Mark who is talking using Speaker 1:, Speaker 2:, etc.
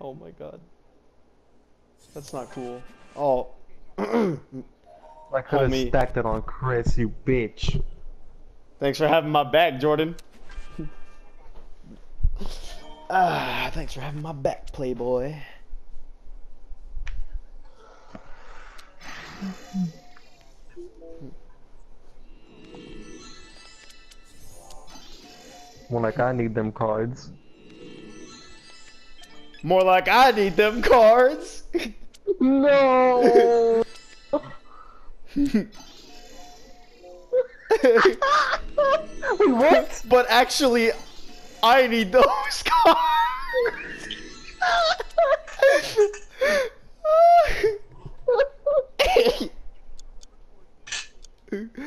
Speaker 1: Oh my god. That's not cool. Oh.
Speaker 2: I could have
Speaker 1: Homie.
Speaker 2: stacked it on Chris, you bitch.
Speaker 1: thanks for having my back, Jordan. ah, thanks for having my back, Playboy.
Speaker 2: More like I need them cards.
Speaker 1: More like I need them cards.
Speaker 2: No. what?
Speaker 1: But actually, I need those cards.